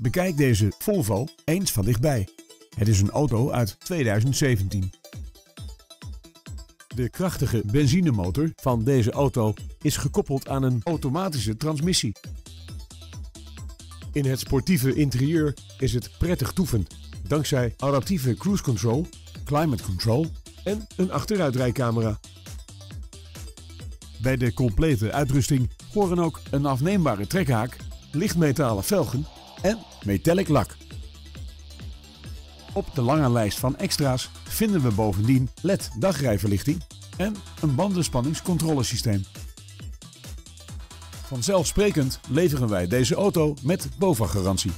Bekijk deze Volvo eens van dichtbij. Het is een auto uit 2017. De krachtige benzinemotor van deze auto is gekoppeld aan een automatische transmissie. In het sportieve interieur is het prettig toeven, dankzij adaptieve cruise control, climate control en een achteruitrijcamera. Bij de complete uitrusting horen ook een afneembare trekhaak, lichtmetalen velgen en metallic lak. Op de lange lijst van extra's vinden we bovendien LED dagrijverlichting en een bandenspanningscontrolesysteem. Vanzelfsprekend leveren wij deze auto met BOVAG-garantie.